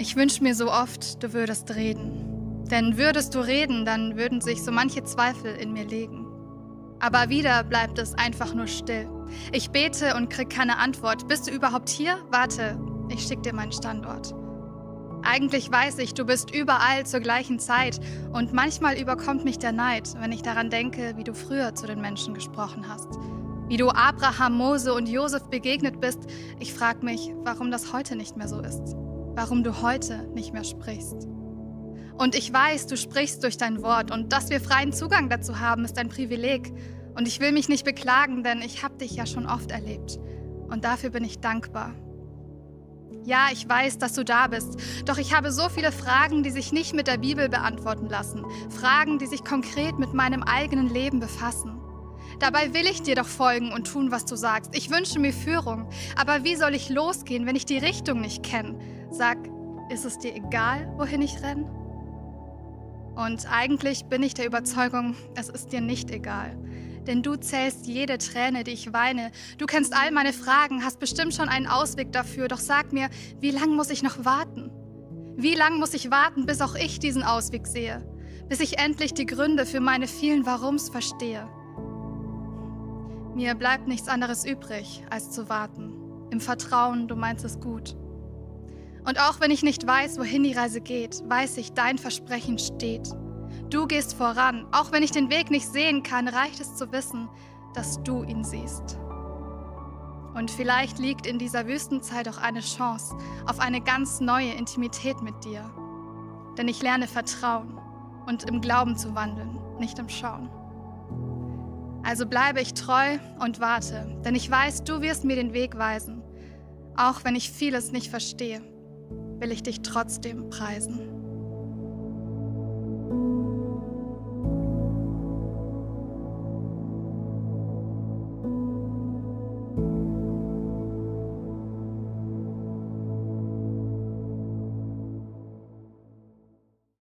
Ich wünsche mir so oft, du würdest reden. Denn würdest du reden, dann würden sich so manche Zweifel in mir legen. Aber wieder bleibt es einfach nur still. Ich bete und krieg keine Antwort. Bist du überhaupt hier? Warte, ich schick dir meinen Standort. Eigentlich weiß ich, du bist überall zur gleichen Zeit und manchmal überkommt mich der Neid, wenn ich daran denke, wie du früher zu den Menschen gesprochen hast. Wie du Abraham, Mose und Josef begegnet bist. Ich frage mich, warum das heute nicht mehr so ist. Warum du heute nicht mehr sprichst. Und ich weiß, du sprichst durch dein Wort und dass wir freien Zugang dazu haben, ist ein Privileg. Und ich will mich nicht beklagen, denn ich habe dich ja schon oft erlebt. Und dafür bin ich dankbar. Ja, ich weiß, dass du da bist, doch ich habe so viele Fragen, die sich nicht mit der Bibel beantworten lassen. Fragen, die sich konkret mit meinem eigenen Leben befassen. Dabei will ich dir doch folgen und tun, was du sagst. Ich wünsche mir Führung. Aber wie soll ich losgehen, wenn ich die Richtung nicht kenne? Sag, ist es dir egal, wohin ich renne? Und eigentlich bin ich der Überzeugung, es ist dir nicht egal denn du zählst jede Träne, die ich weine. Du kennst all meine Fragen, hast bestimmt schon einen Ausweg dafür, doch sag mir, wie lange muss ich noch warten? Wie lange muss ich warten, bis auch ich diesen Ausweg sehe? Bis ich endlich die Gründe für meine vielen Warums verstehe? Mir bleibt nichts anderes übrig, als zu warten, im Vertrauen, du meinst es gut. Und auch wenn ich nicht weiß, wohin die Reise geht, weiß ich, dein Versprechen steht. Du gehst voran. Auch wenn ich den Weg nicht sehen kann, reicht es zu wissen, dass du ihn siehst. Und vielleicht liegt in dieser Wüstenzeit auch eine Chance auf eine ganz neue Intimität mit dir. Denn ich lerne Vertrauen und im Glauben zu wandeln, nicht im Schauen. Also bleibe ich treu und warte, denn ich weiß, du wirst mir den Weg weisen. Auch wenn ich vieles nicht verstehe, will ich dich trotzdem preisen.